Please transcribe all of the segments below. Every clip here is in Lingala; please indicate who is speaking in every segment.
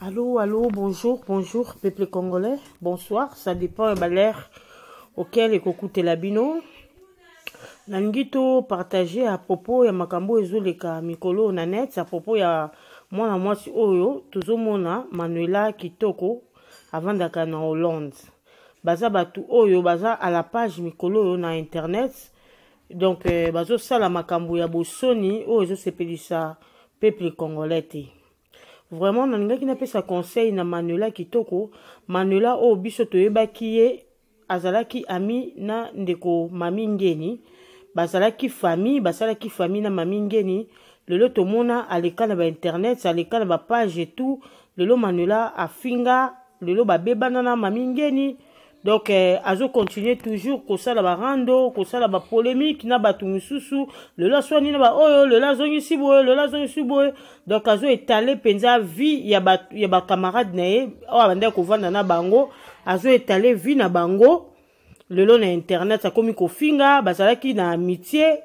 Speaker 1: Allô, allô, bonjour, bonjour, peuple congolais. Bonsoir, ça dépend ya balere auquel ekokutela bino. nalingi topartage à propos ya makambo oyo ezoleka mikolo oyo na net à propos ya mwana mwasi oyo tozomona manuela kitoko avandaka na hollande baza bato oyo baza à la page mikolo oyo na internet donc euh, bazosala makambo ya bosoni oyo ezosepelisa peuple congolais te vraiment nalingaki napesa conseil na manuela kitoko manuela oyo biso toyebaki ye azalaki ami na ndeko mami ngeni bazalaki famille basalaki famille na mami ngeni lelo tomona aleka na bainternet aleka na bapage etout lelo manuela afinga lelo babebana na mami ngeni donc eh, azo continuer toujours kosala barando kosala bapolémique na bato mosusu lelo aswani na baoyo lelo azongisi boye lelo azongisi boye donc azo etale mpenza vie ya bacamarade ba na ye oyo abandaki kovanda na bango azo etale vie na bango lelo na internet akomi kofinga bazalaki na amitie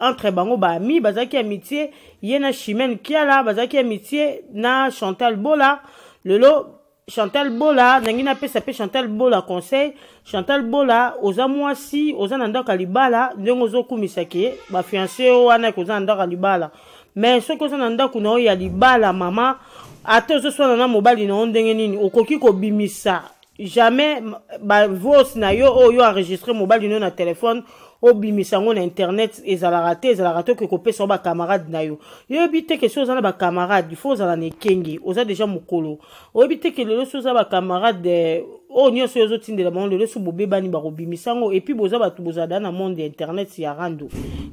Speaker 1: entre bango baami bazalaki amitie ye na chimene kiala bazalaki amitie na chantal bola lelo chantal bola nangi napesa mpe chantal bola conseil chantal bola oza mwasi oza na ndako ya libala ndenge ozokumisa ke bafianse yo wana ke oza na ndako ya libala me soki oza na ndako na yo ya libala mama ata ozoswana na mobali na yo ndenge nini okoki kobimisa jamais bavose na yo oyo yo enregistre mobali na yo na telefone obimisa yango na internet ezalaka te ezalaka te oke kopesa yo bacamarade na yo yoyebi te ke soki oza na bacamarade il faut ozala na ekenge oza deja mokolo oyebi te ke lelo soki oza bacamarade eh, oyo nyonso oyo ozotindela bango lelo soki bobebani bakobimisa yango epuis boza bato bozala na monde ya internet ya rando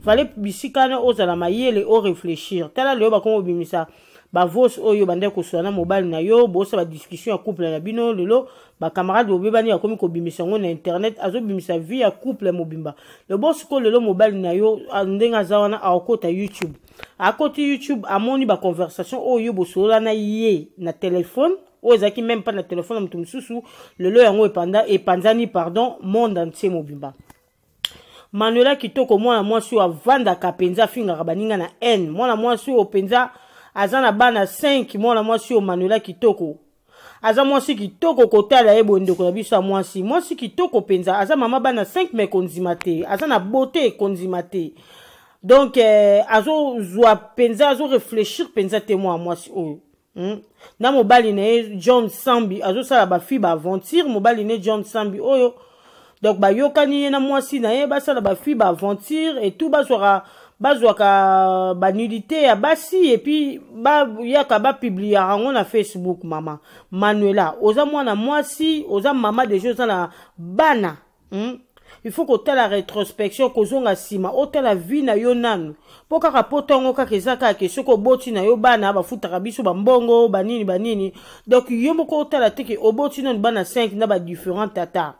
Speaker 1: fale bisika wana ozala mayele oreflechir tala lelo bakomi obimisa bavos oyo obandaki kosola na mobali na yo bosa badiscussion ya couple na bino lelo bacamarade bobebani akomi kobimisa yango na internet azobimisa vie ya couple mobimba lobo sikoyo lelo mobali na yo ndenge aza wana akokota youtube akoti youtube amoni baconversation oyo bosolola na ye na telefone oyo ezalaki meme mpa na telefone ya moto mosusu lelo yango epanzani pardon monde entier mobimba manuela kitoko mwana mwasi oyo avandaka mpenza afingaka baninga na haine mwana mwasi oyo mpenza aza na bana 5 mwana mwasi oyo manuela kitoko aza mwasi kitoko kotala ye boye ndeko na biso ya mwasi mwasi kitoko mpenza aza mama bana 5 mai kondima te aza na bote kondima te donk eh, azozwa mpenza azoreflechir mpenza te mwana mwasi oyo Hmm? na mobali na ye john sambi azosala bafille baaventure mobali ne john sambi oyo donc bayokani ye na mwasi na ye basala bafille baaventure etout bazwaka bazwaka euh, banudité ya basi epuis bayaka bapubliaka yango na facebook mama manuela oza mwana mwasi oza mama deja oza na bana hmm? il faut kotala retrospection kozonga nsima otala vie na yo nanu mpo kaka poto yango kaka eza kaka ke soki oboti na yo bana bafutaka biso bambongo banini banini donk yo moko otala te ke oboti nanu bana 5 na badifferent tata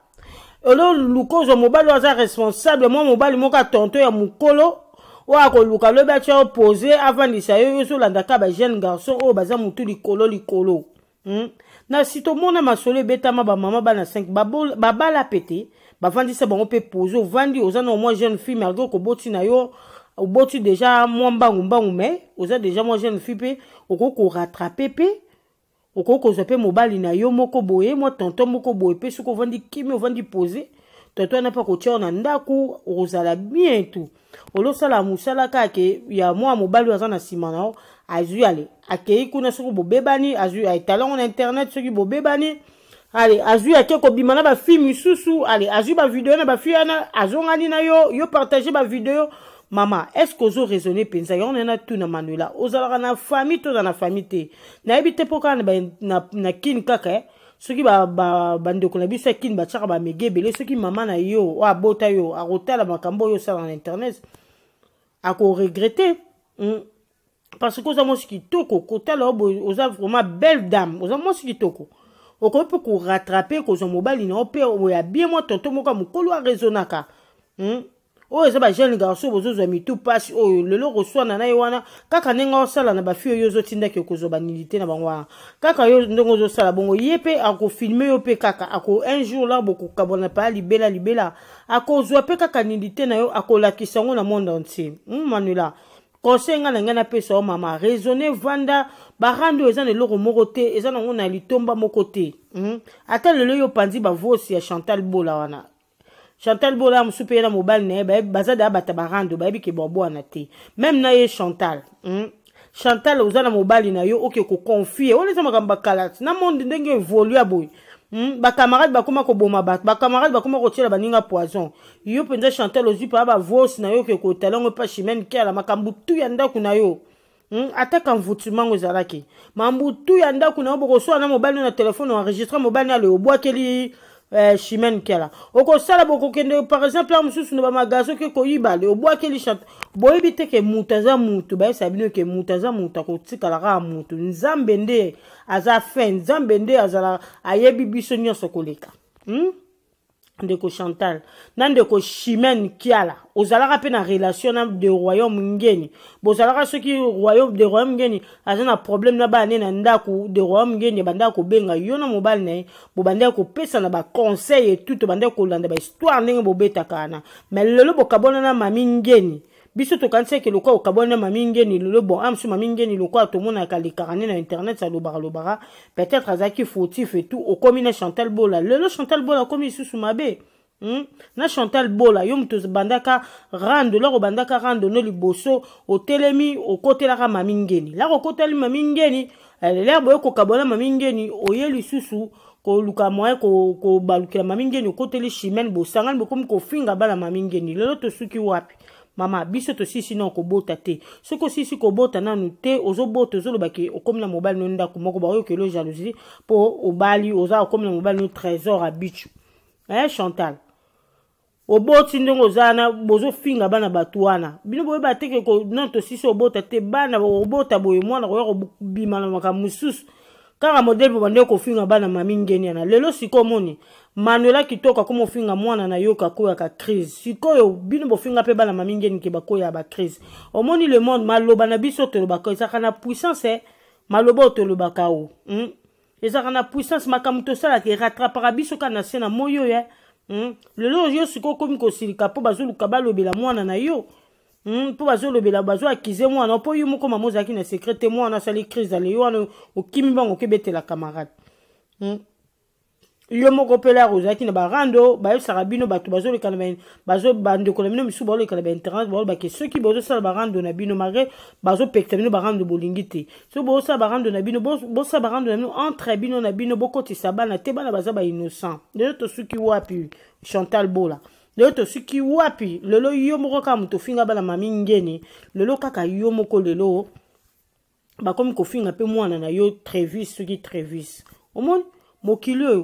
Speaker 1: olo luka ozwa mobali oyo aza responsable mwa mobali moko atonto ya mokolo oyo akoluka lobi atya opose avandisa yo yo ozolanda kaka bajeune garçon oyo baza motu likolo likolo Hmm? na si tomona masolo ebetama bamama bana 5 babala mpe te bavandisa bango mpe poze ovandi oza na omwa jeune fille malgre okoboti na yo oboti deja mwa mbangu mbangu mai oza deja mwa jeune fille mpe okoki korattrape mpe okoki kozwa mpe mobali na yo moko boye mwa tonton moko boye mpe soki ovandi kimi ovandi poze tonton wana mpe akotya yo na ndako okozala bien tout olosala mosala kaka ke ya mwana mobali oyo aza na nsima na yo azwi ale akei kuna soki bobebani azwi etali yango na internet soki bobebani ale azwi ake kobima na bafille misusu ale azwi bavideo na bafille wana azongani na yo yo partage bavideo mama estce ozo raisonne mpenza yango naye natuna manuela ozalaka na famille toza na famille te nayebi te mpo kaka na, na, na kini kaka eh? soki bandeko na biso ya kini batyaka bamege ebele soki mama na yo oyo abota yo akotala makambo oyo osala na internet akoregrete hmm. parce que oza mwasi kitoko kotala yo oza vraiment belle dame oza mwasi kitoko okoki mpe korattrape kozwa mobali na yo mpe oya bie mwa tonto moko ya mokolo araisonnaka hmm. oyo eza ba jeune garçon bozozwa mitu mpasi oyo lelo okoswana na ye wana kaka ndenge osala na bafi oyo ozotindaki okozwa banilite na bango wana kaka yo ndenge ozosala bongo ye mpe akofilme yo mpe kaka ako un jour la bokokabwana paa libela libela akozwa mpe kaka nilite na yo akolakisa yango na monde entier hmm, manuela conseil ngai na ngai napesa yo mama raisonne vanda barando oyo eza na eloko moko te eza nango na litomba moko te hmm? ata lelo yo opanzi bavosi ya chantal bola wana chantal bola mosusu mpe ye na mobali na ye baza daya bata barando bayebi ke babwana te meme na ye chantal hmm? chantal oza na mobali na yo oke okay, koconfie wana eza makambo bakala na monde ndenge evolua boye Hmm, bacamarade bakoma koboma bato bacamarade bakoma kotyela baninga poison yo mpenza chantal ozwi paa bavosi na yo oke kotala yango epa chimene kiala makambo tu ya ndako na yo Hmm, ata kanvutima yango ezalaki mambutu ya ndako na yo bokosola na mobali na telefone oenregistre mobali na leo obwakeli eh, chimene kela okosala bokokende par exemple ya mosusu na bamagazi oke koyiba leo obwakeli chante boyebi te ke moto aza moto bayesa bino ke moto aza moto akotikala kaka moto nzambe nde aza fin nzambe nde azala ayebi biso nyonso koleka hmm? ndeko chantal na ndeko chimene kiala ozalaka mpe na relation na de royaume ngeni bozalaka soki royaume de royaume ngeni aza na problème na bana ne na ndako de royaume ngeni ebandaka kobenga yo na mobali na ye bobandaki kopesana baconseil etu tobandaki kolanda bahistoire ndenge bobetaka wana mais lelo bokabwana na mami ngeni biso tokanisaki ke lokola okabwani na mami ngeni lelo bon a mosusu mami ngeni lokola tomonaka alekaka nde na internet alobaka lobaka peut-être azalaki fautif et tout okomi na chantal bola lelo chantal bola akomi lisusu mabe Hmm? na chantal bola yo moto obandaka rando lako obandaka rando no liboso otelemi okotelaka mami ngeni lako okoteli mami ngeni lelo boye kokabwana mami ngeni oye lisusu koluka moyen kobalukela ko mami ngeni okoteli chimene bosangani bokomi kofinga bana mami ngeni lelo tosuki wapi mama biso tosisi nao kobota te soki osisi kobota nanu te ozobota ozoloba ke okomi na mobali no ndako moko baoyokelo jalousie mpo obali oza okomi na mobali no trésor abichu eh chantal oboti ndenge oza wana bozofinga bana bato wana bino boyeba te ke non tosisi obota te bana obota boye mwana koya kobima na makambo mosusu kaka modele mpo bandeki kofinga bana mami ngeni yana lelo sikoyo omoni manuela kitoko akoma ofinga mwana na yoka akoyaka crise sikoyo bino bofinga mpe bana mami ngeni ke bakoya bacrise omoni le monde maloba na biso tolobaka ezalaka na puissance eh? maloba oyo tolobaka o hmm? ezalaka na puissance makambo tosalaka erattrapaka biso kaka na se na moi oyo eh. hmm? lelo yo sikoyo okomi kosilika mpo bazoluka balobela mwana na yo hmm? mpo bazolobela bazoakize mwana mpo yo moko mama ozalaki na secret te mwana asali crise ale yo wana okimi bango okebetela camarade hmm? yo moko mpe lare ozalaki na barando bayebisaka bino bato bazoleka bandeko na bino misusu baoleka na bainternet baolobake soki bozosala barando na bino malgre bazopekisa bino barando bolingi te soki bozosala barando na bino bosala barando na bino entre bino na bino bokotisa bana te bana baza bainnocent lelo tosuki wapi chantal bola lelo tosuki wapi lelo yo moko kaka moto ofinga bana mami ngeni lelo kaka yo moko lelo bakomi kofinga mpe mwana na yo trevis soki trevis omoni mokili oyo